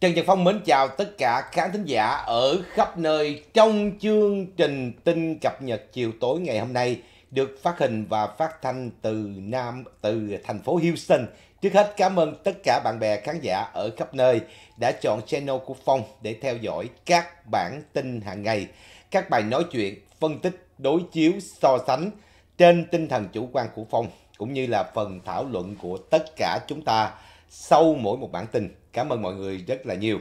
Trần Trần Phong mến chào tất cả khán thính giả ở khắp nơi trong chương trình tin cập nhật chiều tối ngày hôm nay được phát hình và phát thanh từ Nam từ thành phố Houston. Trước hết cảm ơn tất cả bạn bè khán giả ở khắp nơi đã chọn channel của Phong để theo dõi các bản tin hàng ngày, các bài nói chuyện, phân tích, đối chiếu, so sánh trên tinh thần chủ quan của Phong cũng như là phần thảo luận của tất cả chúng ta sau mỗi một bản tin. Cảm ơn mọi người rất là nhiều.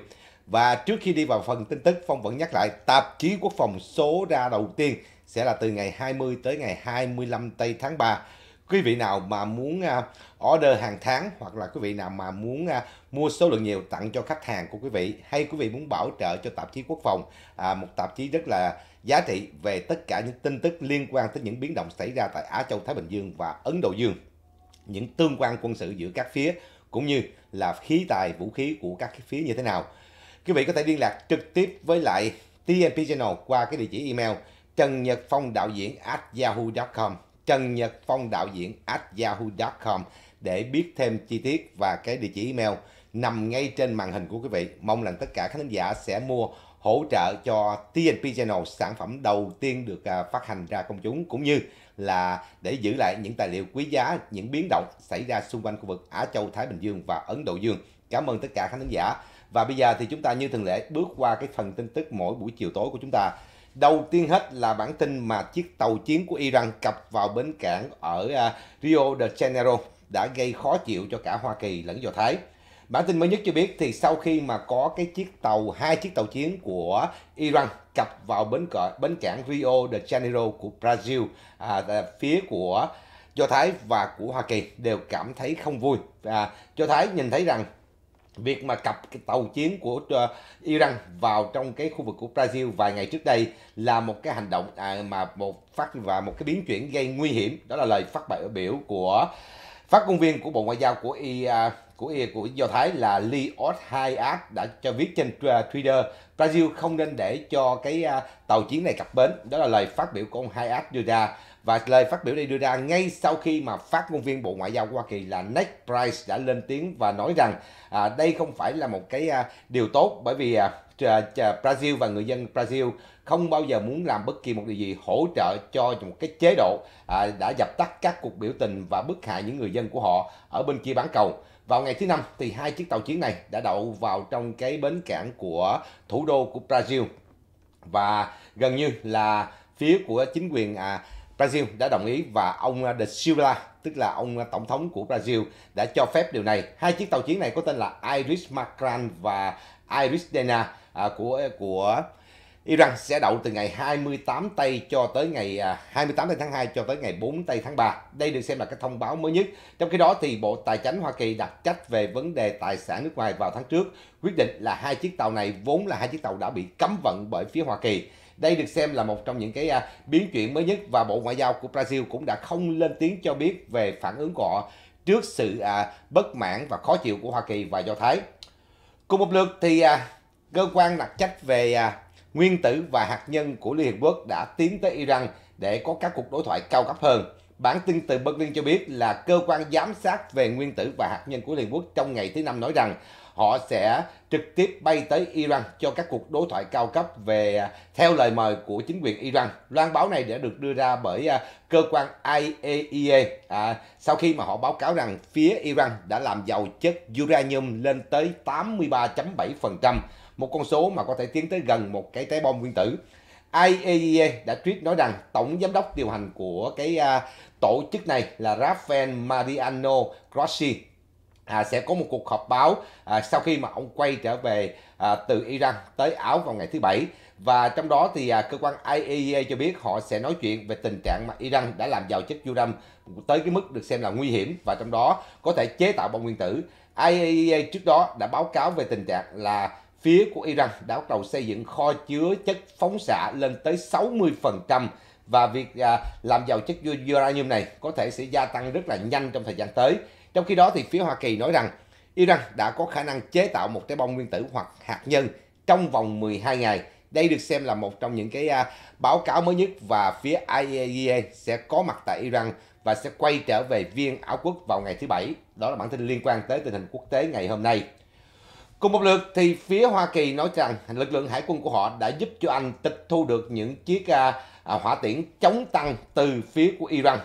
Và trước khi đi vào phần tin tức, Phong vẫn nhắc lại tạp chí quốc phòng số ra đầu tiên sẽ là từ ngày 20 tới ngày 25 tây tháng 3. Quý vị nào mà muốn à, order hàng tháng hoặc là quý vị nào mà muốn à, mua số lượng nhiều tặng cho khách hàng của quý vị hay quý vị muốn bảo trợ cho tạp chí quốc phòng, à, một tạp chí rất là giá trị về tất cả những tin tức liên quan tới những biến động xảy ra tại Á Châu Thái Bình Dương và Ấn Độ Dương. Những tương quan quân sự giữa các phía cũng như là khí tài vũ khí của các phía như thế nào. Quý vị có thể liên lạc trực tiếp với lại TNP Channel qua cái địa chỉ email trần nhật phong đạo diễn at yahoo.com trần nhật phong đạo diễn at yahoo.com để biết thêm chi tiết và cái địa chỉ email nằm ngay trên màn hình của quý vị. Mong rằng tất cả khán giả sẽ mua, hỗ trợ cho TNP Channel sản phẩm đầu tiên được à, phát hành ra công chúng, cũng như là để giữ lại những tài liệu quý giá, những biến động xảy ra xung quanh khu vực Á Châu, Thái Bình Dương và Ấn Độ Dương. Cảm ơn tất cả khán giả. Và bây giờ thì chúng ta như thường lệ bước qua cái phần tin tức mỗi buổi chiều tối của chúng ta. Đầu tiên hết là bản tin mà chiếc tàu chiến của Iran cập vào bến cảng ở à, Rio de Janeiro đã gây khó chịu cho cả Hoa Kỳ lẫn Do Thái. Bản tin mới nhất cho biết thì sau khi mà có cái chiếc tàu, hai chiếc tàu chiến của Iran cập vào bến cảng, bến cảng Rio de Janeiro của Brazil, à, phía của Do Thái và của Hoa Kỳ đều cảm thấy không vui. À, Do Thái nhìn thấy rằng việc mà cập cái tàu chiến của uh, Iran vào trong cái khu vực của Brazil vài ngày trước đây là một cái hành động à, mà một phát và một cái biến chuyển gây nguy hiểm đó là lời phát biểu của phát ngôn viên của bộ ngoại giao của I, uh, của của Do Thái là Lee Hayat đã cho viết trên à, Twitter Brazil không nên để cho cái à, tàu chiến này cập bến đó là lời phát biểu của ông Hayat đưa ra và lời phát biểu đây đưa ra ngay sau khi mà phát ngôn viên Bộ Ngoại giao Hoa Kỳ là Ned Price đã lên tiếng và nói rằng à, đây không phải là một cái à, điều tốt bởi vì à, à, Brazil và người dân Brazil không bao giờ muốn làm bất kỳ một điều gì hỗ trợ cho một cái chế độ à, đã dập tắt các cuộc biểu tình và bức hại những người dân của họ ở bên kia bán cầu. Vào ngày thứ năm thì hai chiếc tàu chiến này đã đậu vào trong cái bến cảng của thủ đô của Brazil và gần như là phía của chính quyền à, Brazil đã đồng ý và ông De Silva, tức là ông tổng thống của Brazil đã cho phép điều này. Hai chiếc tàu chiến này có tên là Iris Macran và Iris Dena à, của của Iran sẽ đậu từ ngày 28 tây cho tới ngày à, 28 tây tháng 2 cho tới ngày 4 tây tháng 3. Đây được xem là cái thông báo mới nhất. Trong khi đó thì Bộ Tài chính Hoa Kỳ đặt trách về vấn đề tài sản nước ngoài vào tháng trước, quyết định là hai chiếc tàu này vốn là hai chiếc tàu đã bị cấm vận bởi phía Hoa Kỳ. Đây được xem là một trong những cái à, biến chuyển mới nhất và Bộ Ngoại giao của Brazil cũng đã không lên tiếng cho biết về phản ứng của họ trước sự à, bất mãn và khó chịu của Hoa Kỳ và Do Thái. Cùng một lượt thì cơ quan đặc trách về nguyên tử và hạt nhân của Liên Hợp Quốc đã tiến tới Iran để có các cuộc đối thoại cao cấp hơn. Bản tin từ Berlin cho biết là cơ quan giám sát về nguyên tử và hạt nhân của Liên Hợp Quốc trong ngày thứ Năm nói rằng họ sẽ trực tiếp bay tới Iran cho các cuộc đối thoại cao cấp về à, theo lời mời của chính quyền Iran. Loan báo này đã được đưa ra bởi à, cơ quan IAEA à, sau khi mà họ báo cáo rằng phía Iran đã làm giàu chất uranium lên tới 83.7%, một con số mà có thể tiến tới gần một cái trái bom nguyên tử. IAEA đã tweet nói rằng tổng giám đốc điều hành của cái uh, tổ chức này là Rafael Mariano Grossi à, sẽ có một cuộc họp báo à, sau khi mà ông quay trở về à, từ Iran tới Áo vào ngày thứ Bảy và trong đó thì à, cơ quan IAEA cho biết họ sẽ nói chuyện về tình trạng mà Iran đã làm giàu chất uranium tới cái mức được xem là nguy hiểm và trong đó có thể chế tạo bom nguyên tử. IAEA trước đó đã báo cáo về tình trạng là phía của Iran đã bắt đầu xây dựng kho chứa chất phóng xạ lên tới 60% và việc à, làm giàu chất uranium này có thể sẽ gia tăng rất là nhanh trong thời gian tới. Trong khi đó thì phía Hoa Kỳ nói rằng Iran đã có khả năng chế tạo một trái bom nguyên tử hoặc hạt nhân trong vòng 12 ngày. Đây được xem là một trong những cái à, báo cáo mới nhất và phía IAEA sẽ có mặt tại Iran và sẽ quay trở về Viên Áo Quốc vào ngày thứ Bảy. Đó là bản tin liên quan tới tình hình quốc tế ngày hôm nay. Cùng một lượt thì phía Hoa Kỳ nói rằng lực lượng hải quân của họ đã giúp cho Anh tịch thu được những chiếc uh, hỏa tiễn chống tăng từ phía của Iran.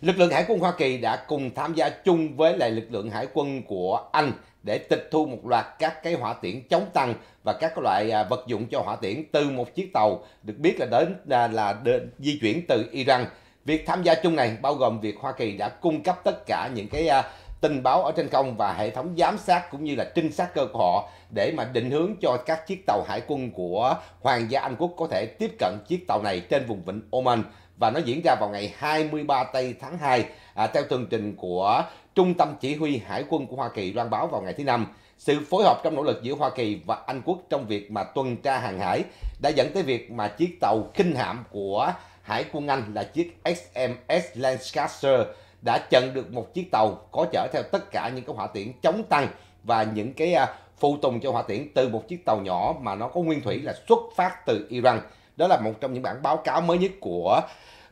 Lực lượng hải quân Hoa Kỳ đã cùng tham gia chung với lại lực lượng hải quân của Anh để tịch thu một loạt các cái hỏa tiễn chống tăng và các loại à, vật dụng cho hỏa tiễn từ một chiếc tàu được biết là đến là, là đến, di chuyển từ Iran. Việc tham gia chung này bao gồm việc Hoa Kỳ đã cung cấp tất cả những cái à, tình báo ở trên không và hệ thống giám sát cũng như là trinh sát cơ của họ để mà định hướng cho các chiếc tàu hải quân của Hoàng gia Anh Quốc có thể tiếp cận chiếc tàu này trên vùng vịnh Oman và nó diễn ra vào ngày 23 tây tháng 2 à, theo tường trình của Trung tâm Chỉ huy Hải quân của Hoa Kỳ loan báo vào ngày thứ Năm. Sự phối hợp trong nỗ lực giữa Hoa Kỳ và Anh Quốc trong việc mà tuần tra hàng hải đã dẫn tới việc mà chiếc tàu kinh hạm của Hải quân Anh là chiếc HMS Lancaster đã chặn được một chiếc tàu có chở theo tất cả những cái hỏa tiễn chống tăng và những cái à, phụ tùng cho hỏa tiễn từ một chiếc tàu nhỏ mà nó có nguyên thủy là xuất phát từ Iran. Đó là một trong những bản báo cáo mới nhất của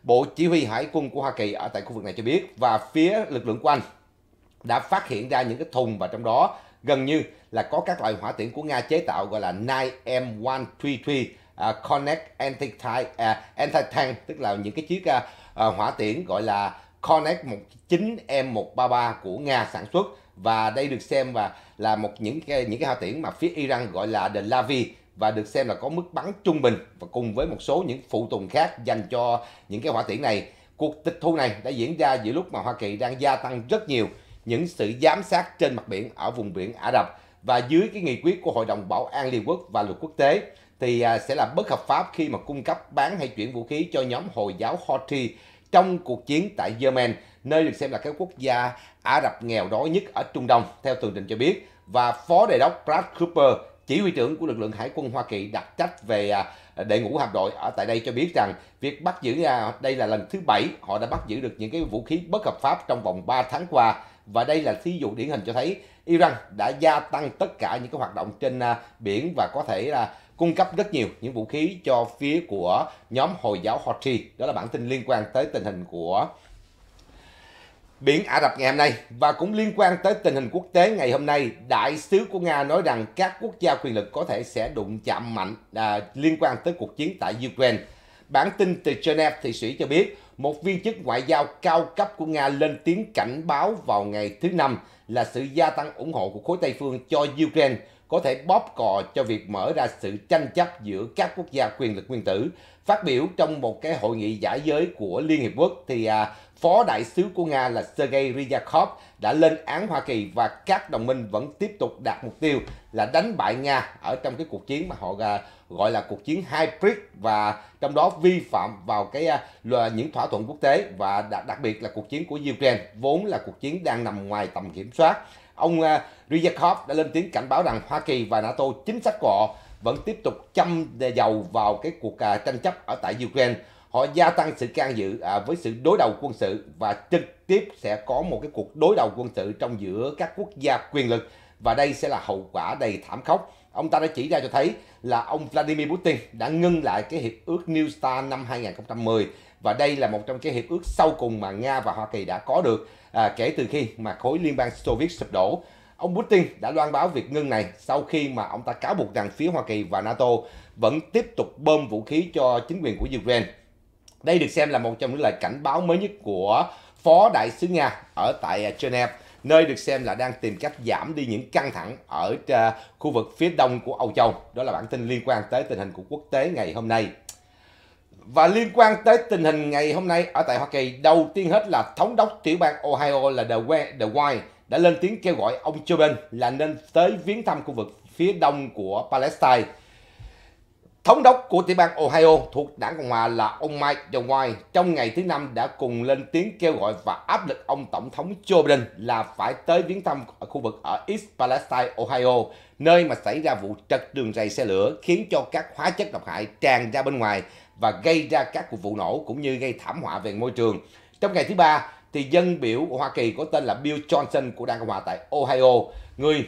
Bộ Chỉ huy Hải quân của Hoa Kỳ ở tại khu vực này cho biết và phía lực lượng của Anh đã phát hiện ra những cái thùng và trong đó gần như là có các loại hỏa tiễn của Nga chế tạo gọi là 9M133 uh, à, Connect Anti-Tank, uh, à, Anti-Tank tức là những cái chiếc uh, uh, hỏa tiễn gọi là Connect 19M133 của Nga sản xuất. Và đây được xem và là một những cái những cái hao tiễn mà phía Iran gọi là The Lavi. Và được xem là có mức bắn trung bình và cùng với một số những phụ tùng khác dành cho những cái hỏa tiễn này. Cuộc tịch thu này đã diễn ra giữa lúc mà Hoa Kỳ đang gia tăng rất nhiều những sự giám sát trên mặt biển ở vùng biển Ả Rập. Và dưới cái nghị quyết của Hội đồng Bảo an Liên Quốc và luật quốc tế thì à, sẽ là bất hợp pháp khi mà cung cấp, bán hay chuyển vũ khí cho nhóm Hồi giáo Houthi trong cuộc chiến tại Yemen, nơi được xem là cái quốc gia Ả Rập nghèo đói nhất ở Trung Đông, theo tường trình cho biết. Và Phó Đại đốc Brad Cooper, chỉ huy trưởng của lực lượng hải quân Hoa Kỳ đặc trách về à, đệ ngũ hạm đội ở tại đây cho biết rằng việc bắt giữ à, đây là lần thứ bảy họ đã bắt giữ được những cái vũ khí bất hợp pháp trong vòng 3 tháng qua và đây là thí dụ điển hình cho thấy Iran đã gia tăng tất cả những cái hoạt động trên à, biển và có thể là cung cấp rất nhiều những vũ khí cho phía của nhóm Hồi giáo Houthi. Đó là bản tin liên quan tới tình hình của biển Ả Rập ngày hôm nay và cũng liên quan tới tình hình quốc tế ngày hôm nay, đại sứ của Nga nói rằng các quốc gia quyền lực có thể sẽ đụng chạm mạnh à, liên quan tới cuộc chiến tại Ukraine. Bản tin từ Geneva, thị Sĩ cho biết một viên chức ngoại giao cao cấp của Nga lên tiếng cảnh báo vào ngày thứ Năm là sự gia tăng ủng hộ của khối Tây phương cho Ukraine có thể bóp cò cho việc mở ra sự tranh chấp giữa các quốc gia quyền lực nguyên tử. Phát biểu trong một cái hội nghị giải giới của Liên Hiệp Quốc thì à, Phó Đại sứ của Nga là Sergei Ryakov đã lên án Hoa Kỳ và các đồng minh vẫn tiếp tục đạt mục tiêu là đánh bại Nga ở trong cái cuộc chiến mà họ à, gọi là cuộc chiến hybrid và trong đó vi phạm vào cái à, là những thỏa thuận quốc tế và đặc, đặc biệt là cuộc chiến của Ukraine vốn là cuộc chiến đang nằm ngoài tầm kiểm soát. Ông uh, đã lên tiếng cảnh báo rằng Hoa Kỳ và NATO chính sách của họ vẫn tiếp tục châm dầu vào cái cuộc à, tranh chấp ở tại Ukraine. Họ gia tăng sự can dự à, với sự đối đầu quân sự và trực tiếp sẽ có một cái cuộc đối đầu quân sự trong giữa các quốc gia quyền lực và đây sẽ là hậu quả đầy thảm khốc. Ông ta đã chỉ ra cho thấy là ông Vladimir Putin đã ngưng lại cái hiệp ước New START năm 2010 và đây là một trong cái hiệp ước sau cùng mà Nga và Hoa Kỳ đã có được à, kể từ khi mà khối liên bang Xô Viết sụp đổ. Ông Putin đã loan báo việc ngưng này sau khi mà ông ta cáo buộc rằng phía Hoa Kỳ và NATO vẫn tiếp tục bơm vũ khí cho chính quyền của Ukraine. Đây được xem là một trong những lời cảnh báo mới nhất của Phó Đại sứ Nga ở tại à, Geneva, nơi được xem là đang tìm cách giảm đi những căng thẳng ở à, khu vực phía đông của Âu Châu. Đó là bản tin liên quan tới tình hình của quốc tế ngày hôm nay. Và liên quan tới tình hình ngày hôm nay ở tại Hoa Kỳ, đầu tiên hết là thống đốc tiểu bang Ohio là The White đã lên tiếng kêu gọi ông Joe Biden là nên tới viếng thăm khu vực phía đông của Palestine. Thống đốc của tiểu bang Ohio thuộc đảng Cộng hòa là ông Mike DeWine trong ngày thứ Năm đã cùng lên tiếng kêu gọi và áp lực ông Tổng thống Joe Biden là phải tới viếng thăm ở khu vực ở East Palestine, Ohio, nơi mà xảy ra vụ trật đường ray xe lửa khiến cho các hóa chất độc hại tràn ra bên ngoài và gây ra các cuộc vụ nổ cũng như gây thảm họa về môi trường. Trong ngày thứ ba, thì dân biểu của Hoa Kỳ có tên là Bill Johnson của Đảng Cộng hòa tại Ohio, người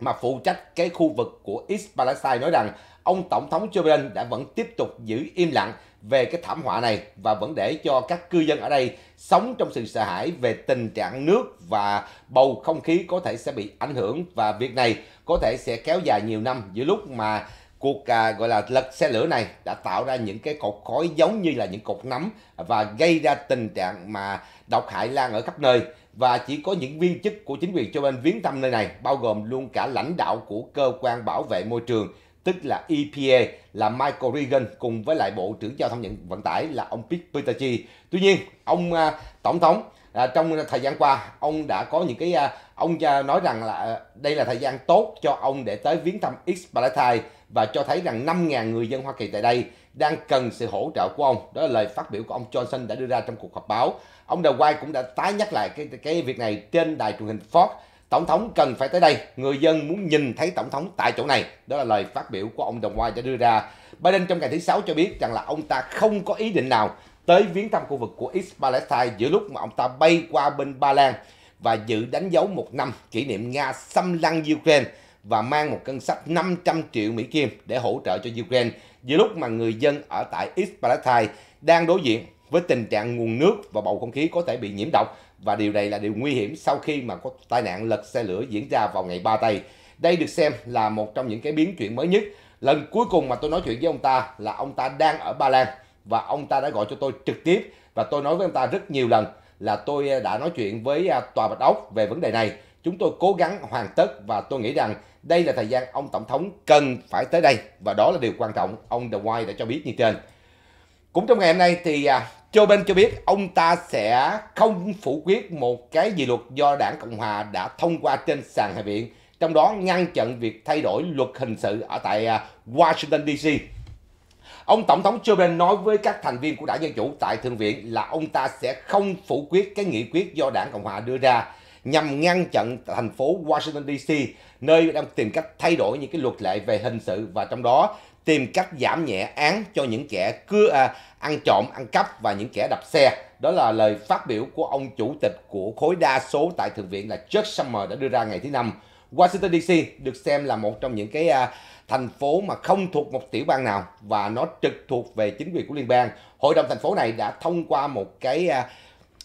mà phụ trách cái khu vực của East Palestine nói rằng ông Tổng thống Joe Biden đã vẫn tiếp tục giữ im lặng về cái thảm họa này và vẫn để cho các cư dân ở đây sống trong sự sợ hãi về tình trạng nước và bầu không khí có thể sẽ bị ảnh hưởng và việc này có thể sẽ kéo dài nhiều năm giữa lúc mà cuộc à, gọi là lật xe lửa này đã tạo ra những cái cột khói giống như là những cột nấm và gây ra tình trạng mà độc hại lan ở khắp nơi và chỉ có những viên chức của chính quyền cho bên viếng thăm nơi này bao gồm luôn cả lãnh đạo của cơ quan bảo vệ môi trường tức là EPA là Michael Regan cùng với lại Bộ trưởng Giao thông vận tải là ông Pete Buttigieg. Tuy nhiên, ông à, tổng thống à, trong thời gian qua ông đã có những cái à, ông à, nói rằng là à, đây là thời gian tốt cho ông để tới viếng thăm East Palestine và cho thấy rằng 5.000 người dân Hoa Kỳ tại đây đang cần sự hỗ trợ của ông. Đó là lời phát biểu của ông Johnson đã đưa ra trong cuộc họp báo. Ông Đầu White cũng đã tái nhắc lại cái cái việc này trên đài truyền hình Fox. Tổng thống cần phải tới đây, người dân muốn nhìn thấy tổng thống tại chỗ này. Đó là lời phát biểu của ông Đồng White đã đưa ra. Biden trong ngày thứ sáu cho biết rằng là ông ta không có ý định nào tới viếng thăm khu vực của East Palestine giữa lúc mà ông ta bay qua bên Ba Lan và dự đánh dấu một năm kỷ niệm Nga xâm lăng Ukraine và mang một cân sách 500 triệu Mỹ Kim để hỗ trợ cho Ukraine giữa lúc mà người dân ở tại East Palestine đang đối diện với tình trạng nguồn nước và bầu không khí có thể bị nhiễm độc và điều này là điều nguy hiểm sau khi mà có tai nạn lật xe lửa diễn ra vào ngày 3 tây. Đây được xem là một trong những cái biến chuyển mới nhất. Lần cuối cùng mà tôi nói chuyện với ông ta là ông ta đang ở Ba Lan và ông ta đã gọi cho tôi trực tiếp và tôi nói với ông ta rất nhiều lần là tôi đã nói chuyện với à, Tòa Bạch Ốc về vấn đề này. Chúng tôi cố gắng hoàn tất và tôi nghĩ rằng đây là thời gian ông Tổng thống cần phải tới đây và đó là điều quan trọng ông The White đã cho biết như trên. Cũng trong ngày hôm nay thì à, Joe Biden cho biết ông ta sẽ không phủ quyết một cái dự luật do đảng Cộng Hòa đã thông qua trên sàn Hạ viện, trong đó ngăn chặn việc thay đổi luật hình sự ở tại à, Washington DC. Ông Tổng thống Joe Biden nói với các thành viên của đảng Dân Chủ tại Thượng viện là ông ta sẽ không phủ quyết cái nghị quyết do đảng Cộng Hòa đưa ra nhằm ngăn chặn thành phố Washington DC, nơi đang tìm cách thay đổi những cái luật lệ về hình sự và trong đó tìm cách giảm nhẹ án cho những kẻ cưa à, ăn trộm, ăn cắp và những kẻ đập xe. Đó là lời phát biểu của ông chủ tịch của khối đa số tại Thượng viện là Chuck Schumer đã đưa ra ngày thứ năm. Washington DC được xem là một trong những cái à, thành phố mà không thuộc một tiểu bang nào và nó trực thuộc về chính quyền của liên bang. Hội đồng thành phố này đã thông qua một cái à,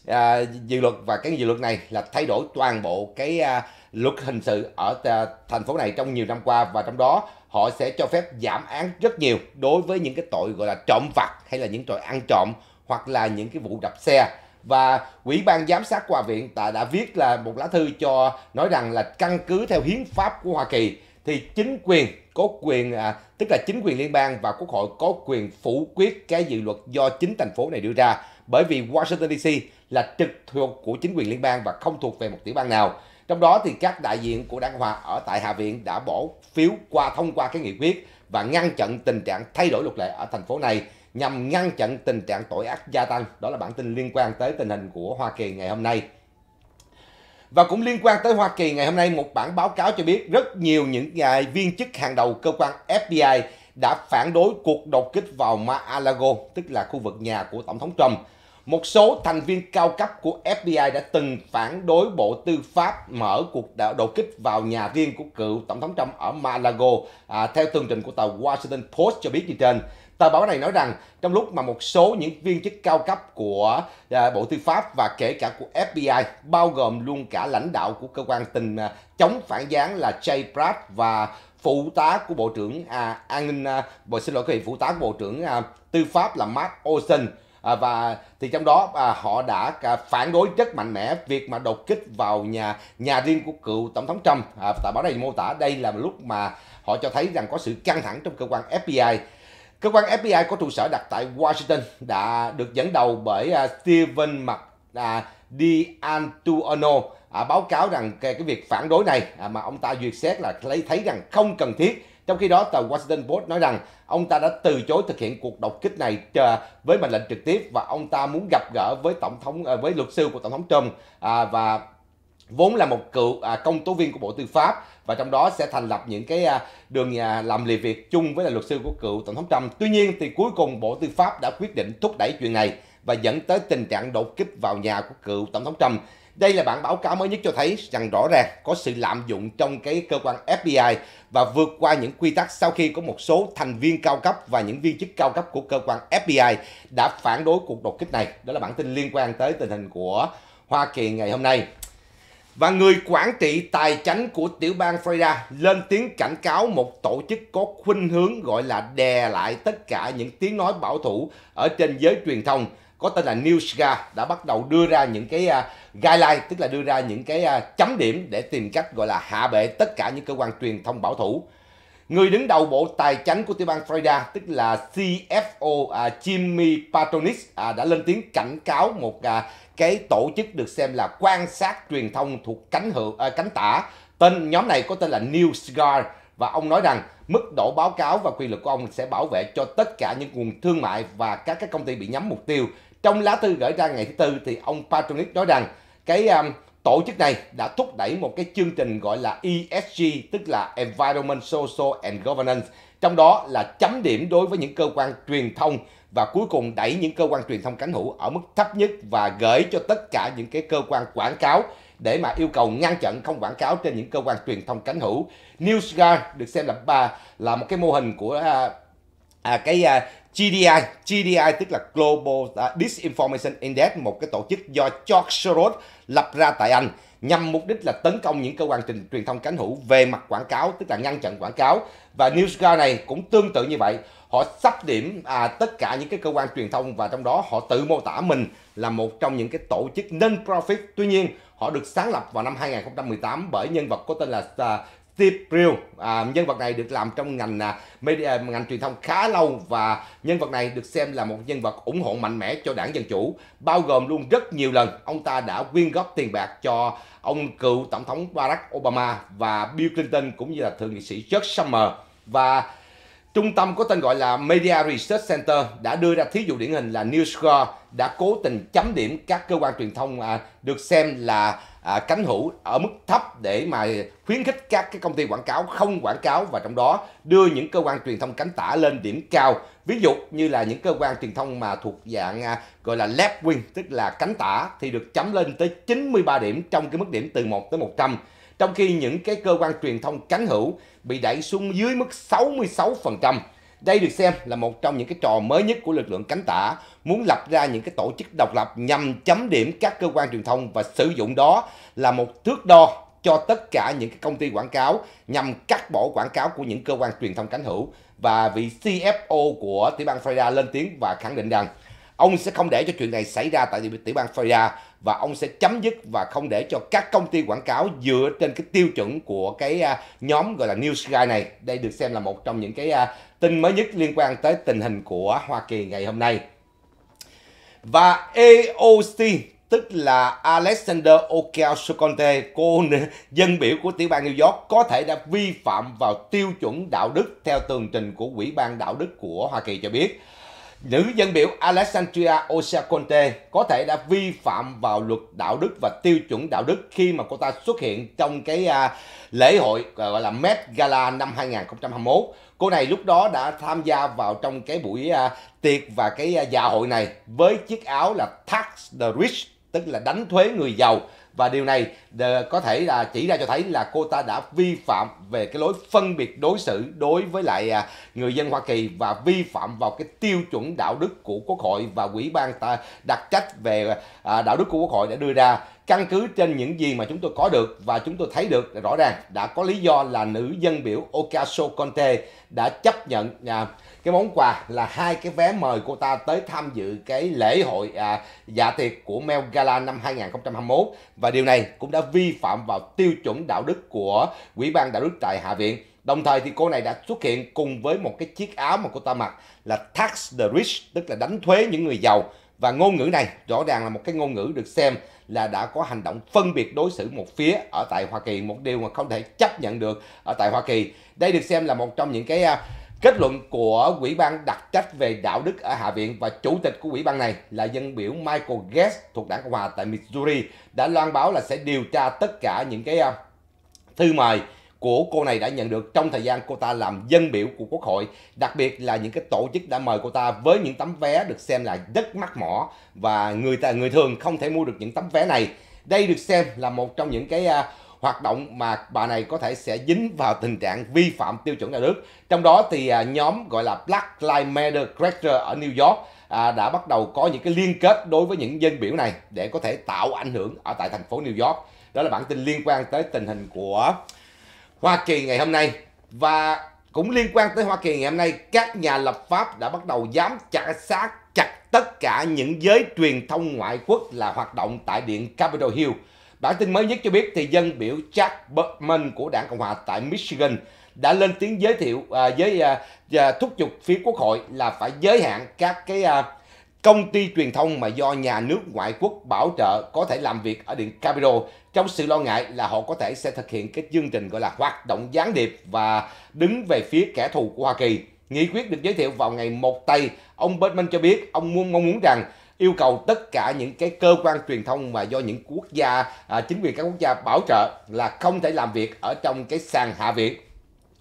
à, dự luật và cái dự luật này là thay đổi toàn bộ cái à, luật hình sự ở à, thành phố này trong nhiều năm qua và trong đó họ sẽ cho phép giảm án rất nhiều đối với những cái tội gọi là trộm vặt hay là những tội ăn trộm hoặc là những cái vụ đập xe. Và ủy ban giám sát của Hạ viện đã, đã viết là một lá thư cho nói rằng là căn cứ theo hiến pháp của Hoa Kỳ thì chính quyền có quyền à, tức là chính quyền liên bang và quốc hội có quyền phủ quyết cái dự luật do chính thành phố này đưa ra. Bởi vì Washington DC là trực thuộc của chính quyền liên bang và không thuộc về một tiểu bang nào. Trong đó thì các đại diện của Đảng Hòa ở tại Hạ viện đã bỏ phiếu qua thông qua cái nghị quyết và ngăn chặn tình trạng thay đổi luật lệ ở thành phố này nhằm ngăn chặn tình trạng tội ác gia tăng. Đó là bản tin liên quan tới tình hình của Hoa Kỳ ngày hôm nay. Và cũng liên quan tới Hoa Kỳ ngày hôm nay, một bản báo cáo cho biết rất nhiều những viên chức hàng đầu cơ quan FBI đã phản đối cuộc đột kích vào Mar-a-Lago, tức là khu vực nhà của Tổng thống Trump. Một số thành viên cao cấp của FBI đã từng phản đối Bộ Tư pháp mở cuộc đột kích vào nhà riêng của cựu Tổng thống Trump ở Malago. à, theo tường trình của tờ Washington Post cho biết như trên. Tờ báo này nói rằng trong lúc mà một số những viên chức cao cấp của à, Bộ Tư pháp và kể cả của FBI bao gồm luôn cả lãnh đạo của cơ quan tình à, chống phản gián là Jay Pratt và phụ tá của Bộ trưởng à, an ninh à, bộ xin lỗi quý vị phụ tá của Bộ trưởng à, Tư pháp là Mark Olson à, và thì trong đó à, họ đã à, phản đối rất mạnh mẽ việc mà đột kích vào nhà nhà riêng của cựu tổng thống Trump. À, tại báo này mô tả đây là lúc mà họ cho thấy rằng có sự căng thẳng trong cơ quan FBI. Cơ quan FBI có trụ sở đặt tại Washington đã được dẫn đầu bởi à, Steven Mc, à, DiAntuono à, báo cáo rằng cái, cái việc phản đối này à, mà ông ta duyệt xét là lấy thấy rằng không cần thiết trong khi đó, tờ Washington Post nói rằng ông ta đã từ chối thực hiện cuộc đột kích này ờ, với mệnh lệnh trực tiếp và ông ta muốn gặp gỡ với tổng thống ờ, với luật sư của tổng thống Trump à, và vốn là một cựu à, công tố viên của Bộ Tư pháp và trong đó sẽ thành lập những cái à, đường à, làm lì việc chung với là luật sư của cựu tổng thống Trump. Tuy nhiên thì cuối cùng Bộ Tư pháp đã quyết định thúc đẩy chuyện này và dẫn tới tình trạng đột kích vào nhà của cựu tổng thống Trump đây là bản báo cáo mới nhất cho thấy rằng rõ ràng có sự lạm dụng trong cái cơ quan FBI và vượt qua những quy tắc sau khi có một số thành viên cao cấp và những viên chức cao cấp của cơ quan FBI đã phản đối cuộc đột kích này. Đó là bản tin liên quan tới tình hình của Hoa Kỳ ngày hôm nay. Và người quản trị tài chánh của tiểu bang Florida lên tiếng cảnh cáo một tổ chức có khuynh hướng gọi là đè lại tất cả những tiếng nói bảo thủ ở trên giới truyền thông có tên là Newsga đã bắt đầu đưa ra những cái uh, guideline tức là đưa ra những cái uh, chấm điểm để tìm cách gọi là hạ bệ tất cả những cơ quan truyền thông bảo thủ. Người đứng đầu bộ tài chính của tiểu bang Florida tức là CFO uh, à, Jimmy Patronis uh, đã lên tiếng cảnh cáo một uh, cái tổ chức được xem là quan sát truyền thông thuộc cánh hữu uh, cánh tả. Tên nhóm này có tên là Newsgar và ông nói rằng mức độ báo cáo và quyền lực của ông sẽ bảo vệ cho tất cả những nguồn thương mại và các cái công ty bị nhắm mục tiêu trong lá thư gửi ra ngày thứ tư thì ông Patronic nói rằng cái um, tổ chức này đã thúc đẩy một cái chương trình gọi là ESG tức là Environment, Social and Governance trong đó là chấm điểm đối với những cơ quan truyền thông và cuối cùng đẩy những cơ quan truyền thông cánh hữu ở mức thấp nhất và gửi cho tất cả những cái cơ quan quảng cáo để mà yêu cầu ngăn chặn không quảng cáo trên những cơ quan truyền thông cánh hữu. NewsGuard được xem là ba là một cái mô hình của à, à, cái à, GDI, GDI tức là Global à, Disinformation Index, một cái tổ chức do George Soros lập ra tại Anh nhằm mục đích là tấn công những cơ quan truyền, truyền thông cánh hữu về mặt quảng cáo, tức là ngăn chặn quảng cáo. Và NewsGuard này cũng tương tự như vậy. Họ sắp điểm à, tất cả những cái cơ quan truyền thông và trong đó họ tự mô tả mình là một trong những cái tổ chức non-profit. Tuy nhiên, họ được sáng lập vào năm 2018 bởi nhân vật có tên là uh, Steve Brill. À, nhân vật này được làm trong ngành à, media, ngành truyền thông khá lâu và nhân vật này được xem là một nhân vật ủng hộ mạnh mẽ cho đảng Dân Chủ, bao gồm luôn rất nhiều lần ông ta đã quyên góp tiền bạc cho ông cựu tổng thống Barack Obama và Bill Clinton cũng như là thượng nghị sĩ Chuck Summer và Trung tâm có tên gọi là Media Research Center đã đưa ra thí dụ điển hình là NewsScore đã cố tình chấm điểm các cơ quan truyền thông à, được xem là à, cánh hữu ở mức thấp để mà khuyến khích các cái công ty quảng cáo không quảng cáo và trong đó đưa những cơ quan truyền thông cánh tả lên điểm cao ví dụ như là những cơ quan truyền thông mà thuộc dạng à, gọi là left wing tức là cánh tả thì được chấm lên tới 93 điểm trong cái mức điểm từ 1 tới 100 trong khi những cái cơ quan truyền thông cánh hữu bị đẩy xuống dưới mức 66%. Đây được xem là một trong những cái trò mới nhất của lực lượng cánh tả, muốn lập ra những cái tổ chức độc lập nhằm chấm điểm các cơ quan truyền thông và sử dụng đó là một thước đo cho tất cả những cái công ty quảng cáo nhằm cắt bỏ quảng cáo của những cơ quan truyền thông cánh hữu. Và vị CFO của tiểu bang Florida lên tiếng và khẳng định rằng ông sẽ không để cho chuyện này xảy ra tại tiểu bang Florida và ông sẽ chấm dứt và không để cho các công ty quảng cáo dựa trên cái tiêu chuẩn của cái à, nhóm gọi là News Guy này. Đây được xem là một trong những cái à, tin mới nhất liên quan tới tình hình của Hoa Kỳ ngày hôm nay. Và AOC tức là Alexander Ocasio-Cortez, cô dân biểu của tiểu bang New York có thể đã vi phạm vào tiêu chuẩn đạo đức theo tường trình của Ủy ban đạo đức của Hoa Kỳ cho biết. Nữ dân biểu Alexandria Ocasio-Cortez có thể đã vi phạm vào luật đạo đức và tiêu chuẩn đạo đức khi mà cô ta xuất hiện trong cái à, lễ hội gọi là Met Gala năm 2021. Cô này lúc đó đã tham gia vào trong cái buổi uh, tiệc và cái uh, dạ hội này với chiếc áo là Tax the Rich, tức là đánh thuế người giàu và điều này ờ, có thể là chỉ ra cho thấy là cô ta đã vi phạm về cái lối phân biệt đối xử đối với lại à, người dân Hoa Kỳ và vi phạm vào cái tiêu chuẩn đạo đức của Quốc hội và Ủy ban ta đặt trách về à, đạo đức của Quốc hội đã đưa ra. Căn cứ trên những gì mà chúng tôi có được và chúng tôi thấy được, rõ ràng đã có lý do là nữ dân biểu Ocasio-Cortez đã chấp nhận à, cái món quà là hai cái vé mời cô ta tới tham dự cái lễ hội à, dạ tiệc của Mel Gala năm 2021 và điều này cũng đã vi phạm vào tiêu chuẩn đạo đức của Ủy ban đạo đức tại Hạ viện. Đồng thời thì cô này đã xuất hiện cùng với một cái chiếc áo mà cô ta mặc là tax the rich tức là đánh thuế những người giàu. Và ngôn ngữ này rõ ràng là một cái ngôn ngữ được xem là đã có hành động phân biệt đối xử một phía ở tại Hoa Kỳ một điều mà không thể chấp nhận được ở tại Hoa Kỳ. Đây được xem là một trong những cái à, Kết luận của Ủy ban đặc trách về đạo đức ở Hạ viện và chủ tịch của Ủy ban này là dân biểu Michael Guest thuộc đảng Cộng hòa tại Missouri đã loan báo là sẽ điều tra tất cả những cái à, thư mời của cô này đã nhận được trong thời gian cô ta làm dân biểu của Quốc hội, đặc biệt là những cái tổ chức đã mời cô ta với những tấm vé được xem là rất mắc mỏ và người ta người thường không thể mua được những tấm vé này. Đây được xem là một trong những cái uh, hoạt động mà bà này có thể sẽ dính vào tình trạng vi phạm tiêu chuẩn đạo đức. Trong đó thì à, nhóm gọi là Black Lives Matter Cracker ở New York à, đã bắt đầu có những cái liên kết đối với những dân biểu này để có thể tạo ảnh hưởng ở tại thành phố New York. Đó là bản tin liên quan tới tình hình của Hoa Kỳ ngày hôm nay. Và cũng liên quan tới Hoa Kỳ ngày hôm nay, các nhà lập pháp đã bắt đầu dám chặt sát chặt tất cả những giới truyền thông ngoại quốc là hoạt động tại điện Capitol Hill. Bản tin mới nhất cho biết thì dân biểu Jack Bergman của đảng Cộng hòa tại Michigan đã lên tiếng giới thiệu à, với à, à, thúc giục phía quốc hội là phải giới hạn các cái à, công ty truyền thông mà do nhà nước ngoại quốc bảo trợ có thể làm việc ở điện Capitol trong sự lo ngại là họ có thể sẽ thực hiện cái chương trình gọi là hoạt động gián điệp và đứng về phía kẻ thù của Hoa Kỳ. Nghị quyết được giới thiệu vào ngày 1 tây, ông Bergman cho biết ông muốn mong muốn rằng yêu cầu tất cả những cái cơ quan truyền thông mà do những quốc gia à, chính quyền các quốc gia bảo trợ là không thể làm việc ở trong cái sàn hạ viện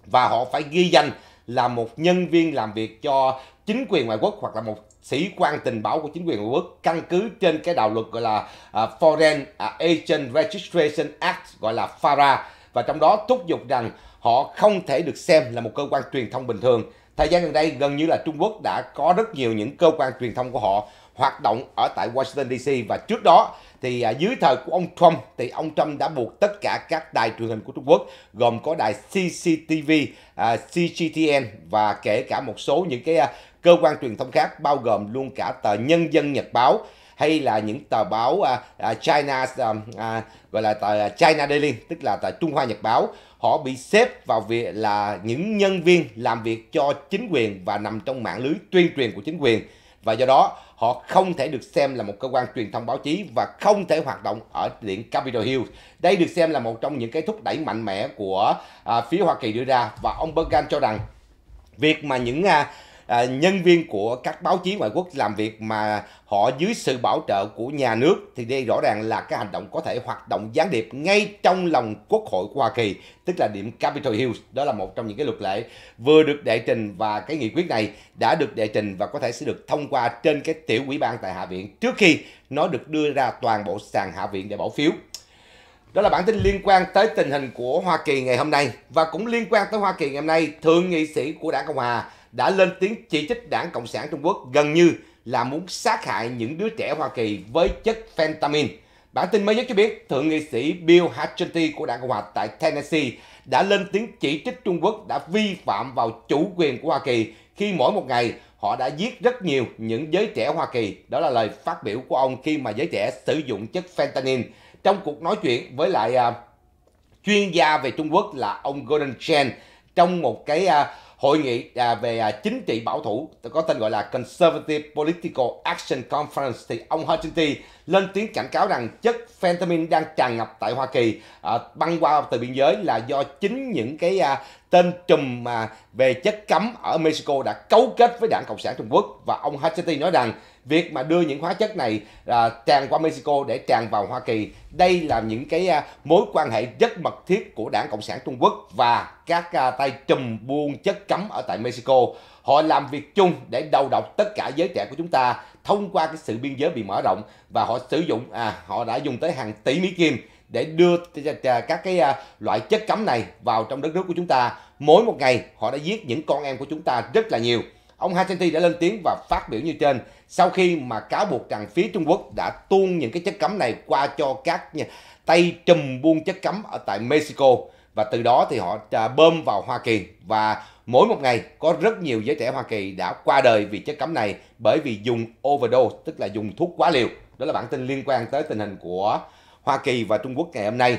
và họ phải ghi danh là một nhân viên làm việc cho chính quyền ngoại quốc hoặc là một sĩ quan tình báo của chính quyền ngoại quốc căn cứ trên cái đạo luật gọi là uh, Foreign à, Agent Registration Act gọi là FARA và trong đó thúc giục rằng họ không thể được xem là một cơ quan truyền thông bình thường. Thời gian gần đây gần như là Trung Quốc đã có rất nhiều những cơ quan truyền thông của họ hoạt động ở tại Washington DC và trước đó thì à, dưới thời của ông Trump thì ông Trump đã buộc tất cả các đài truyền hình của Trung Quốc gồm có đài CCTV, à, CGTN và kể cả một số những cái à, cơ quan truyền thông khác bao gồm luôn cả tờ Nhân dân Nhật báo hay là những tờ báo China gọi là tờ China Daily tức là tờ Trung Hoa Nhật báo. Họ bị xếp vào việc là những nhân viên làm việc cho chính quyền và nằm trong mạng lưới tuyên truyền của chính quyền và do đó họ không thể được xem là một cơ quan truyền thông báo chí và không thể hoạt động ở điện Capitol Hill. Đây được xem là một trong những cái thúc đẩy mạnh mẽ của à, phía Hoa Kỳ đưa ra và ông Bergan cho rằng việc mà những à, à, nhân viên của các báo chí ngoại quốc làm việc mà họ dưới sự bảo trợ của nhà nước thì đây rõ ràng là cái hành động có thể hoạt động gián điệp ngay trong lòng quốc hội của Hoa Kỳ tức là điểm Capitol Hill. Đó là một trong những cái luật lệ vừa được đệ trình và cái nghị quyết này đã được đệ trình và có thể sẽ được thông qua trên cái tiểu ủy ban tại Hạ viện trước khi nó được đưa ra toàn bộ sàn Hạ viện để bỏ phiếu. Đó là bản tin liên quan tới tình hình của Hoa Kỳ ngày hôm nay và cũng liên quan tới Hoa Kỳ ngày hôm nay thượng nghị sĩ của đảng Cộng hòa đã lên tiếng chỉ trích đảng Cộng sản Trung Quốc gần như là muốn sát hại những đứa trẻ Hoa Kỳ với chất fentanyl. Bản tin mới nhất cho biết, Thượng nghị sĩ Bill Hutchinson của Đảng Cộng hòa tại Tennessee đã lên tiếng chỉ trích Trung Quốc đã vi phạm vào chủ quyền của Hoa Kỳ khi mỗi một ngày họ đã giết rất nhiều những giới trẻ Hoa Kỳ. Đó là lời phát biểu của ông khi mà giới trẻ sử dụng chất fentanyl trong cuộc nói chuyện với lại uh, chuyên gia về Trung Quốc là ông Gordon Chen trong một cái uh, hội nghị à, về à, chính trị bảo thủ có tên gọi là Conservative Political Action Conference thì ông Hutchinson lên tiếng cảnh cáo rằng chất fentanyl đang tràn ngập tại Hoa Kỳ à, băng qua từ biên giới là do chính những cái à, tên trùm mà về chất cấm ở Mexico đã cấu kết với đảng Cộng sản Trung Quốc. Và ông Hutchinson nói rằng việc mà đưa những hóa chất này à, tràn qua Mexico để tràn vào Hoa Kỳ đây là những cái à, mối quan hệ rất mật thiết của đảng Cộng sản Trung Quốc và các à, tay trùm buôn chất cấm ở tại Mexico. Họ làm việc chung để đầu độc tất cả giới trẻ của chúng ta thông qua cái sự biên giới bị mở rộng và họ sử dụng à họ đã dùng tới hàng tỷ mỹ kim để đưa các cái à, loại chất cấm này vào trong đất nước của chúng ta. Mỗi một ngày họ đã giết những con em của chúng ta rất là nhiều. Ông Hachanti đã lên tiếng và phát biểu như trên sau khi mà cáo buộc rằng phía Trung Quốc đã tuôn những cái chất cấm này qua cho các tay trùm buôn chất cấm ở tại Mexico và từ đó thì họ bơm vào Hoa Kỳ. Và mỗi một ngày có rất nhiều giới trẻ Hoa Kỳ đã qua đời vì chất cấm này bởi vì dùng overdose tức là dùng thuốc quá liều. Đó là bản tin liên quan tới tình hình của Hoa Kỳ và Trung Quốc ngày hôm nay.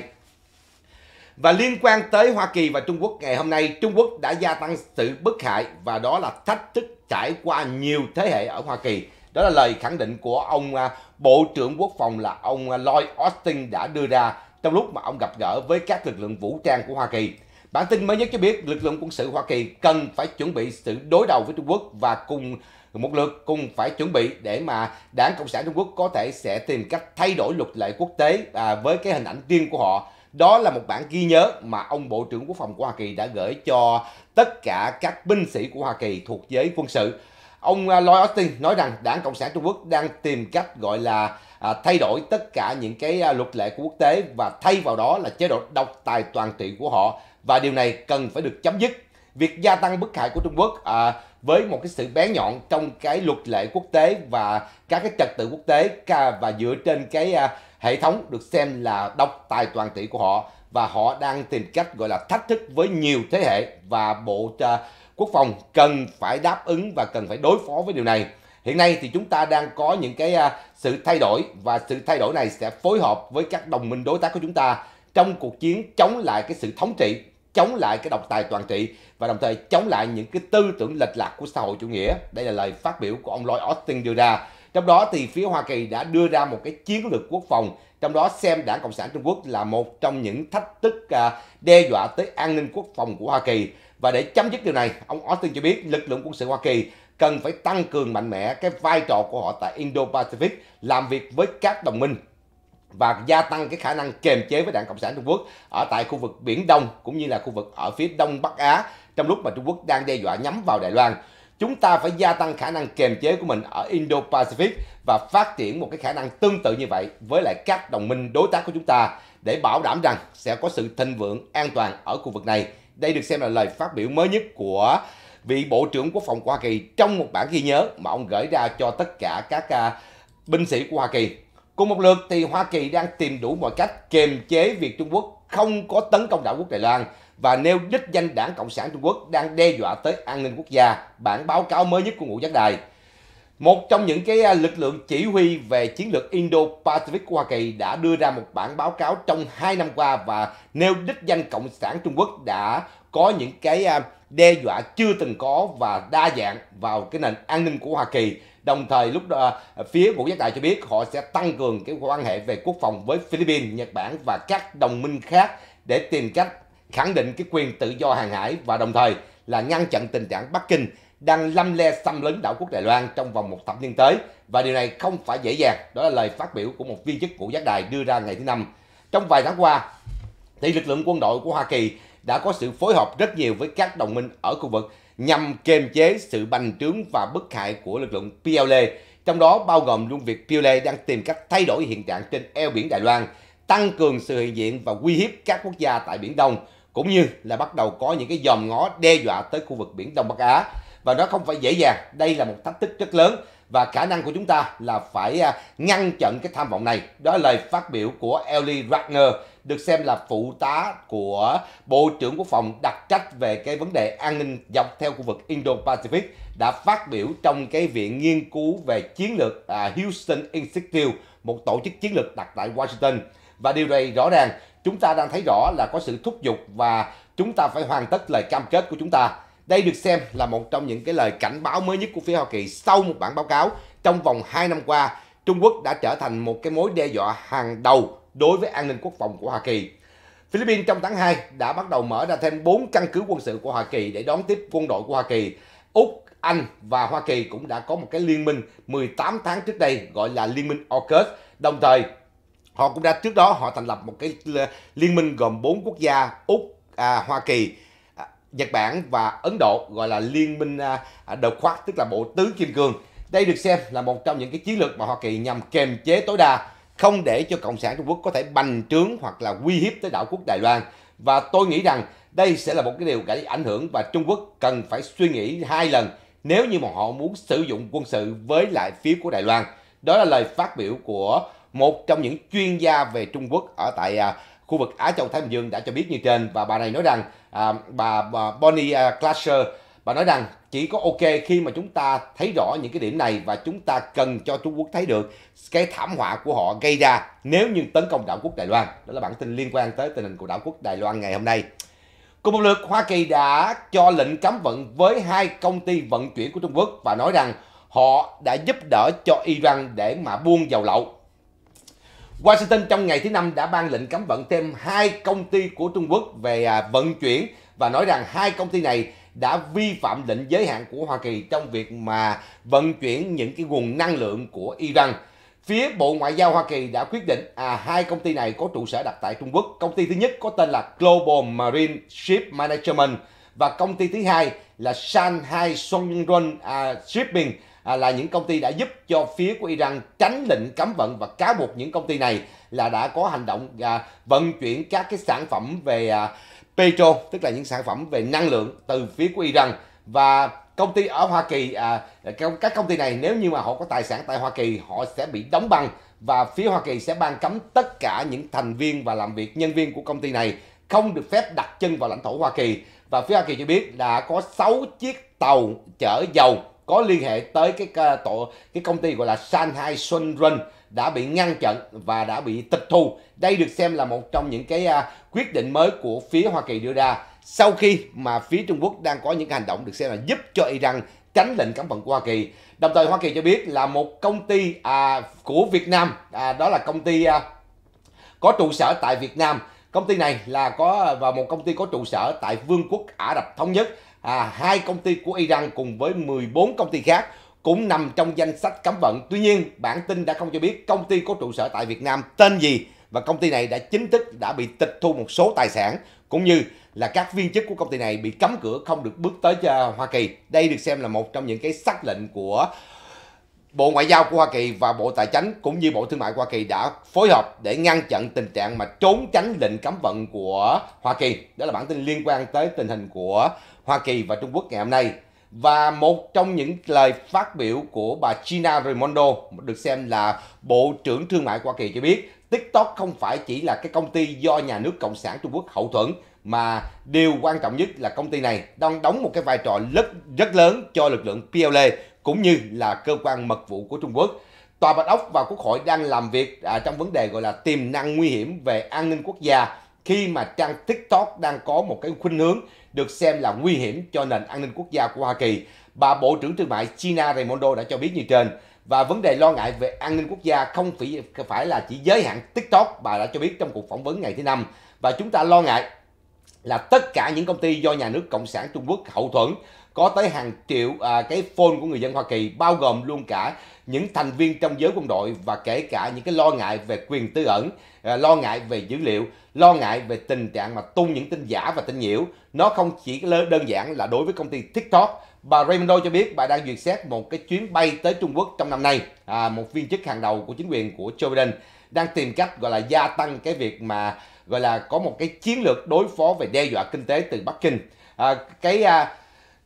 Và liên quan tới Hoa Kỳ và Trung Quốc ngày hôm nay, Trung Quốc đã gia tăng sự bức hại và đó là thách thức trải qua nhiều thế hệ ở Hoa Kỳ. Đó là lời khẳng định của ông à, Bộ trưởng Quốc phòng là ông à, Lloyd Austin đã đưa ra trong lúc mà ông gặp gỡ với các lực lượng vũ trang của Hoa Kỳ. Bản tin mới nhất cho biết lực lượng quân sự Hoa Kỳ cần phải chuẩn bị sự đối đầu với Trung Quốc và cùng một lượt cùng phải chuẩn bị để mà đảng Cộng sản Trung Quốc có thể sẽ tìm cách thay đổi luật lệ quốc tế à, với cái hình ảnh riêng của họ đó là một bản ghi nhớ mà ông Bộ trưởng Quốc phòng của Hoa Kỳ đã gửi cho tất cả các binh sĩ của Hoa Kỳ thuộc giới quân sự. Ông à, Lloyd Austin nói rằng đảng Cộng sản Trung Quốc đang tìm cách gọi là à, thay đổi tất cả những cái à, luật lệ của quốc tế và thay vào đó là chế độ độc tài toàn trị của họ. Và điều này cần phải được chấm dứt. Việc gia tăng bức hại của Trung Quốc à, với một cái sự bé nhọn trong cái luật lệ quốc tế và các cái trật tự quốc tế và dựa trên cái à, hệ thống được xem là độc tài toàn trị của họ. Và họ đang tìm cách gọi là thách thức với nhiều thế hệ và bộ à, quốc phòng cần phải đáp ứng và cần phải đối phó với điều này hiện nay thì chúng ta đang có những cái à, sự thay đổi và sự thay đổi này sẽ phối hợp với các đồng minh đối tác của chúng ta trong cuộc chiến chống lại cái sự thống trị chống lại cái độc tài toàn trị và đồng thời chống lại những cái tư tưởng lệch lạc của xã hội chủ nghĩa. Đây là lời phát biểu của ông Lloyd Austin đưa ra. Trong đó thì phía Hoa Kỳ đã đưa ra một cái chiến lược quốc phòng, trong đó xem Đảng Cộng sản Trung Quốc là một trong những thách thức à, đe dọa tới an ninh quốc phòng của Hoa Kỳ. Và để chấm dứt điều này, ông Austin cho biết lực lượng quân sự Hoa Kỳ cần phải tăng cường mạnh mẽ cái vai trò của họ tại Indo-Pacific, làm việc với các đồng minh và gia tăng cái khả năng kềm chế với Đảng Cộng sản Trung Quốc ở tại khu vực Biển Đông cũng như là khu vực ở phía Đông Bắc Á trong lúc mà Trung Quốc đang đe dọa nhắm vào Đài Loan. Chúng ta phải gia tăng khả năng kềm chế của mình ở Indo-Pacific và phát triển một cái khả năng tương tự như vậy với lại các đồng minh đối tác của chúng ta để bảo đảm rằng sẽ có sự thịnh vượng an toàn ở khu vực này. Đây được xem là lời phát biểu mới nhất của vị Bộ trưởng Quốc phòng Hoa Kỳ trong một bản ghi nhớ mà ông gửi ra cho tất cả các à, binh sĩ của Hoa Kỳ Cùng một lượt thì Hoa Kỳ đang tìm đủ mọi cách kiềm chế việc Trung Quốc không có tấn công đảo quốc Đài Loan và nêu đích danh đảng Cộng sản Trung Quốc đang đe dọa tới an ninh quốc gia, bản báo cáo mới nhất của Ngũ Giác Đài. Một trong những cái à, lực lượng chỉ huy về chiến lược Indo-Pacific của Hoa Kỳ đã đưa ra một bản báo cáo trong hai năm qua và nêu đích danh Cộng sản Trung Quốc đã có những cái à, đe dọa chưa từng có và đa dạng vào cái nền an ninh của Hoa Kỳ. Đồng thời lúc đó à, phía Bộ Giác Đại cho biết họ sẽ tăng cường cái quan hệ về quốc phòng với Philippines, Nhật Bản và các đồng minh khác để tìm cách khẳng định cái quyền tự do hàng hải và đồng thời là ngăn chặn tình trạng Bắc Kinh đang lâm le xâm lấn đảo quốc Đài Loan trong vòng một thập niên tới và điều này không phải dễ dàng. Đó là lời phát biểu của một viên chức của giác đài đưa ra ngày thứ năm. Trong vài tháng qua, thì lực lượng quân đội của Hoa Kỳ đã có sự phối hợp rất nhiều với các đồng minh ở khu vực nhằm kiềm chế sự bành trướng và bức hại của lực lượng PLA, trong đó bao gồm luôn việc PLA đang tìm cách thay đổi hiện trạng trên eo biển Đài Loan, tăng cường sự hiện diện và uy hiếp các quốc gia tại Biển Đông, cũng như là bắt đầu có những cái dòm ngó đe dọa tới khu vực Biển Đông Bắc Á. Và nó không phải dễ dàng, đây là một thách thức rất lớn và khả năng của chúng ta là phải à, ngăn chặn cái tham vọng này. Đó là lời phát biểu của Ellie Ragner được xem là phụ tá của Bộ trưởng Quốc phòng đặc trách về cái vấn đề an ninh dọc theo khu vực Indo-Pacific đã phát biểu trong cái viện nghiên cứu về chiến lược à, Houston Institute, một tổ chức chiến lược đặt tại Washington. Và điều này rõ ràng chúng ta đang thấy rõ là có sự thúc giục và chúng ta phải hoàn tất lời cam kết của chúng ta đây được xem là một trong những cái lời cảnh báo mới nhất của phía Hoa Kỳ sau một bản báo cáo trong vòng 2 năm qua, Trung Quốc đã trở thành một cái mối đe dọa hàng đầu đối với an ninh quốc phòng của Hoa Kỳ. Philippines trong tháng 2 đã bắt đầu mở ra thêm 4 căn cứ quân sự của Hoa Kỳ để đón tiếp quân đội của Hoa Kỳ. Úc, Anh và Hoa Kỳ cũng đã có một cái liên minh 18 tháng trước đây gọi là Liên minh AUKUS. Đồng thời, họ cũng đã trước đó họ thành lập một cái liên minh gồm 4 quốc gia Úc, à, Hoa Kỳ, Nhật Bản và Ấn Độ, gọi là liên minh à, à, đầu khoát, tức là bộ tứ kim cương. Đây được xem là một trong những cái chiến lược mà Hoa Kỳ nhằm kềm chế tối đa, không để cho Cộng sản Trung Quốc có thể bành trướng hoặc là uy hiếp tới đảo quốc Đài Loan. Và tôi nghĩ rằng đây sẽ là một cái điều gây ảnh hưởng và Trung Quốc cần phải suy nghĩ hai lần nếu như mà họ muốn sử dụng quân sự với lại phía của Đài Loan. Đó là lời phát biểu của một trong những chuyên gia về Trung Quốc ở tại à, khu vực Á Châu Thái Bình Dương đã cho biết như trên và bà này nói rằng à, bà, bà Bonnie à, Clasher bà nói rằng chỉ có ok khi mà chúng ta thấy rõ những cái điểm này và chúng ta cần cho Trung Quốc thấy được cái thảm họa của họ gây ra nếu như tấn công đảo quốc Đài Loan. Đó là bản tin liên quan tới tình hình của đảo quốc Đài Loan ngày hôm nay. Cùng một lượt, Hoa Kỳ đã cho lệnh cấm vận với hai công ty vận chuyển của Trung Quốc và nói rằng họ đã giúp đỡ cho Iran để mà buôn dầu lậu Washington trong ngày thứ năm đã ban lệnh cấm vận thêm hai công ty của Trung Quốc về à, vận chuyển và nói rằng hai công ty này đã vi phạm lệnh giới hạn của Hoa Kỳ trong việc mà vận chuyển những cái nguồn năng lượng của Iran. Phía Bộ Ngoại giao Hoa Kỳ đã quyết định à hai công ty này có trụ sở đặt tại Trung Quốc. Công ty thứ nhất có tên là Global Marine Ship Management và công ty thứ hai là Shanghai Songrun à, Shipping à, là những công ty đã giúp cho phía của Iran tránh lệnh cấm vận và cáo buộc những công ty này là đã có hành động à, vận chuyển các cái sản phẩm về à, petro tức là những sản phẩm về năng lượng từ phía của Iran. Và công ty ở Hoa Kỳ à, các công ty này nếu như mà họ có tài sản tại Hoa Kỳ họ sẽ bị đóng băng và phía Hoa Kỳ sẽ ban cấm tất cả những thành viên và làm việc nhân viên của công ty này không được phép đặt chân vào lãnh thổ Hoa Kỳ. Và phía Hoa Kỳ cho biết đã có 6 chiếc tàu chở dầu có liên hệ tới cái tổ cái công ty gọi là Shanghai Sunrun đã bị ngăn chặn và đã bị tịch thu. Đây được xem là một trong những cái à, quyết định mới của phía Hoa Kỳ đưa ra sau khi mà phía Trung Quốc đang có những hành động được xem là giúp cho Iran tránh lệnh cấm vận của Hoa Kỳ. Đồng thời Hoa Kỳ cho biết là một công ty à, của Việt Nam, à, đó là công ty à, có trụ sở tại Việt Nam. Công ty này là có à, và một công ty có trụ sở tại Vương quốc Ả Rập Thống Nhất. À, hai công ty của Iran cùng với 14 công ty khác cũng nằm trong danh sách cấm vận. Tuy nhiên, bản tin đã không cho biết công ty có trụ sở tại Việt Nam tên gì và công ty này đã chính thức đã bị tịch thu một số tài sản cũng như là các viên chức của công ty này bị cấm cửa không được bước tới cho Hoa Kỳ. Đây được xem là một trong những cái xác lệnh của Bộ Ngoại giao của Hoa Kỳ và Bộ Tài chính cũng như Bộ Thương mại của Hoa Kỳ đã phối hợp để ngăn chặn tình trạng mà trốn tránh lệnh cấm vận của Hoa Kỳ. Đó là bản tin liên quan tới tình hình của Hoa Kỳ và Trung Quốc ngày hôm nay. Và một trong những lời phát biểu của bà Gina Raimondo được xem là Bộ trưởng Thương mại Hoa Kỳ cho biết TikTok không phải chỉ là cái công ty do nhà nước Cộng sản Trung Quốc hậu thuẫn mà điều quan trọng nhất là công ty này đang đóng một cái vai trò rất rất lớn cho lực lượng PLA cũng như là cơ quan mật vụ của Trung Quốc. Tòa Bạch Ốc và Quốc hội đang làm việc à, trong vấn đề gọi là tiềm năng nguy hiểm về an ninh quốc gia khi mà trang TikTok đang có một cái khuynh hướng được xem là nguy hiểm cho nền an ninh quốc gia của Hoa Kỳ. Bà Bộ trưởng Thương mại Gina Raimondo đã cho biết như trên. Và vấn đề lo ngại về an ninh quốc gia không phải, phải là chỉ giới hạn TikTok, bà đã cho biết trong cuộc phỏng vấn ngày thứ năm. Và chúng ta lo ngại là tất cả những công ty do nhà nước Cộng sản Trung Quốc hậu thuẫn có tới hàng triệu à, cái phone của người dân Hoa Kỳ bao gồm luôn cả những thành viên trong giới quân đội và kể cả những cái lo ngại về quyền tư ẩn, à, lo ngại về dữ liệu, lo ngại về tình trạng mà tung những tin giả và tin nhiễu. Nó không chỉ đơn giản là đối với công ty TikTok. Bà Raimondo cho biết bà đang duyệt xét một cái chuyến bay tới Trung Quốc trong năm nay. À, một viên chức hàng đầu của chính quyền của Joe Biden đang tìm cách gọi là gia tăng cái việc mà gọi là có một cái chiến lược đối phó về đe dọa kinh tế từ Bắc Kinh. À, cái à,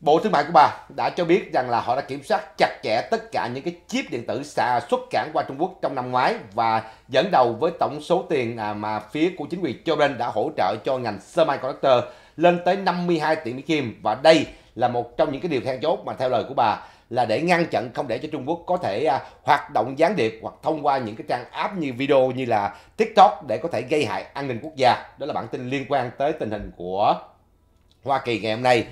Bộ Thương mại của bà đã cho biết rằng là họ đã kiểm soát chặt chẽ tất cả những cái chip điện tử xà xuất cảng qua Trung Quốc trong năm ngoái và dẫn đầu với tổng số tiền à, mà phía của chính quyền Joe Biden đã hỗ trợ cho ngành semiconductor lên tới 52 tỷ Mỹ Kim và đây là một trong những cái điều then chốt mà theo lời của bà là để ngăn chặn không để cho Trung Quốc có thể à, hoạt động gián điệp hoặc thông qua những cái trang app như video như là TikTok để có thể gây hại an ninh quốc gia. Đó là bản tin liên quan tới tình hình của Hoa Kỳ ngày hôm nay.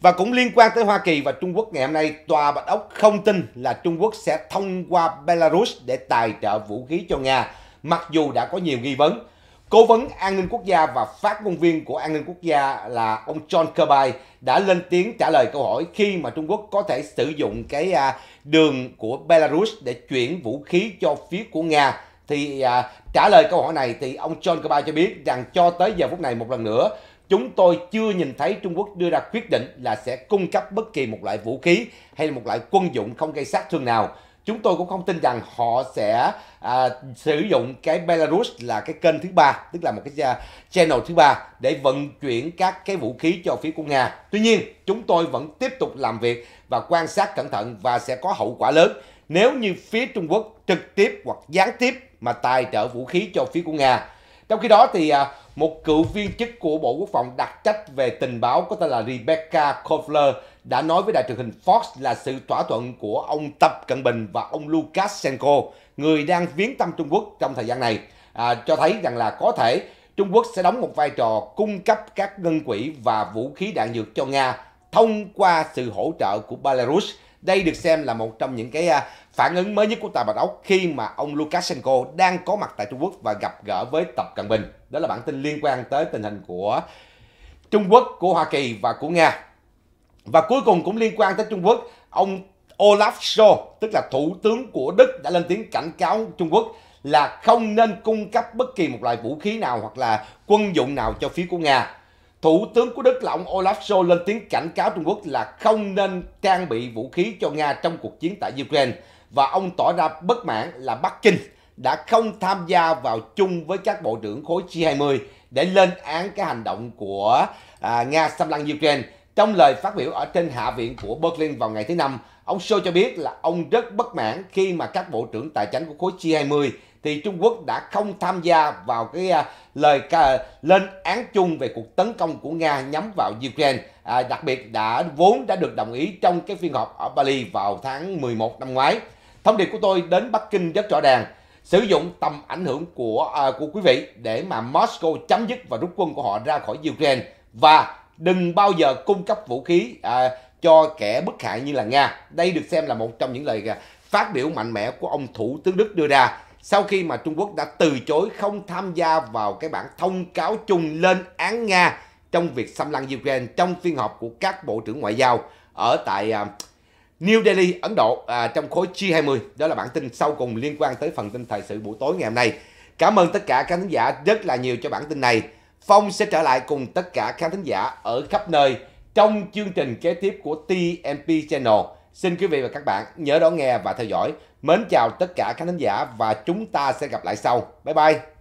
Và cũng liên quan tới Hoa Kỳ và Trung Quốc ngày hôm nay, Tòa Bạch Ốc không tin là Trung Quốc sẽ thông qua Belarus để tài trợ vũ khí cho Nga, mặc dù đã có nhiều nghi vấn. Cố vấn an ninh quốc gia và phát ngôn viên của an ninh quốc gia là ông John Kirby đã lên tiếng trả lời câu hỏi khi mà Trung Quốc có thể sử dụng cái à, đường của Belarus để chuyển vũ khí cho phía của Nga. Thì à, trả lời câu hỏi này thì ông John Kirby cho biết rằng cho tới giờ phút này một lần nữa chúng tôi chưa nhìn thấy Trung Quốc đưa ra quyết định là sẽ cung cấp bất kỳ một loại vũ khí hay là một loại quân dụng không gây sát thương nào chúng tôi cũng không tin rằng họ sẽ à, sử dụng cái Belarus là cái kênh thứ ba tức là một cái à, channel thứ ba để vận chuyển các cái vũ khí cho phía của Nga. Tuy nhiên chúng tôi vẫn tiếp tục làm việc và quan sát cẩn thận và sẽ có hậu quả lớn nếu như phía Trung Quốc trực tiếp hoặc gián tiếp mà tài trợ vũ khí cho phía của Nga. Trong khi đó thì à, một cựu viên chức của Bộ Quốc phòng đặc trách về tình báo có tên là Rebecca Kovler đã nói với đài truyền hình Fox là sự thỏa thuận của ông Tập Cận Bình và ông Lukashenko, người đang viếng thăm Trung Quốc trong thời gian này, à, cho thấy rằng là có thể Trung Quốc sẽ đóng một vai trò cung cấp các ngân quỹ và vũ khí đạn dược cho Nga thông qua sự hỗ trợ của Belarus. Đây được xem là một trong những cái à, phản ứng mới nhất của Tòa Bạch Ốc khi mà ông Lukashenko đang có mặt tại Trung Quốc và gặp gỡ với Tập Cận Bình. Đó là bản tin liên quan tới tình hình của Trung Quốc, của Hoa Kỳ và của Nga. Và cuối cùng cũng liên quan tới Trung Quốc, ông Olaf Scholz, tức là thủ tướng của Đức đã lên tiếng cảnh cáo Trung Quốc là không nên cung cấp bất kỳ một loại vũ khí nào hoặc là quân dụng nào cho phía của Nga. Thủ tướng của Đức là ông Olaf Scholz lên tiếng cảnh cáo Trung Quốc là không nên trang bị vũ khí cho Nga trong cuộc chiến tại Ukraine và ông tỏ ra bất mãn là Bắc Kinh đã không tham gia vào chung với các bộ trưởng khối G20 để lên án cái hành động của à, Nga xâm lăng Ukraine. Trong lời phát biểu ở trên hạ viện của Berlin vào ngày thứ Năm, ông Scholz cho biết là ông rất bất mãn khi mà các bộ trưởng tài chính của khối G20 thì Trung Quốc đã không tham gia vào cái à, lời à, lên án chung về cuộc tấn công của Nga nhắm vào Ukraine, à, đặc biệt đã vốn đã được đồng ý trong cái phiên họp ở Bali vào tháng 11 năm ngoái. Thông điệp của tôi đến Bắc Kinh rất rõ ràng, sử dụng tầm ảnh hưởng của à, của quý vị để mà Moscow chấm dứt và rút quân của họ ra khỏi Ukraine. Và đừng bao giờ cung cấp vũ khí à, cho kẻ bức hại như là Nga. Đây được xem là một trong những lời à, phát biểu mạnh mẽ của ông Thủ tướng Đức đưa ra. Sau khi mà Trung Quốc đã từ chối không tham gia vào cái bản thông cáo chung lên án Nga trong việc xâm lăng Ukraine trong phiên họp của các bộ trưởng ngoại giao ở tại uh, New Delhi, Ấn Độ à, trong khối G20. Đó là bản tin sau cùng liên quan tới phần tin thời sự buổi tối ngày hôm nay. Cảm ơn tất cả các khán giả rất là nhiều cho bản tin này. Phong sẽ trở lại cùng tất cả các khán giả ở khắp nơi trong chương trình kế tiếp của TMP Channel. Xin quý vị và các bạn nhớ đón nghe và theo dõi. Mến chào tất cả các khán giả và chúng ta sẽ gặp lại sau. Bye bye.